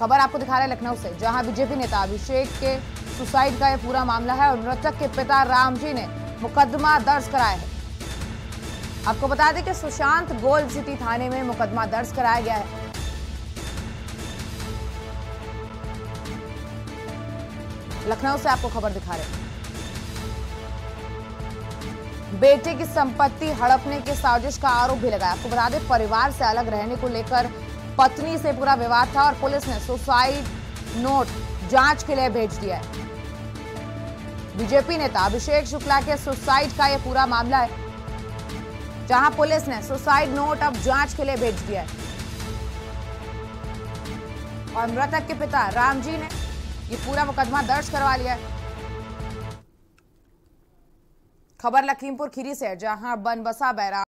खबर आपको दिखा रहे लखनऊ से, जहाँ बीजेपी नेता अभिषेक के सुसाइड का यह पूरा मामला है और मृतक के पिता राम जी ने मुकदमा दर्ज कराया है। आपको बता दें कि सुशांत गोल्ड सिटी थाने में मुकदमा दर्ज कराया गया है। लखनऊ से आपको खबर दिखा रहे बेटे की संपत्ति हड़पने के साजिश का आरोप भी लगाया। आपको बता दें, परिवार से अलग रहने को लेकर पत्नी से पूरा विवाद था और पुलिस ने सुसाइड नोट जाँच के लिए भेज दिया है। बीजेपी नेता अभिषेक शुक्ला के सुसाइड का यह पूरा मामला है, जहाँ पुलिस ने सुसाइड नोट अब जाँच के लिए भेज दिया है। और मृतक के पिता राम जी ने यह पूरा मुकदमा दर्ज करवा लिया है। खबर लखीमपुर खीरी से, जहाँ बनबसा बैराग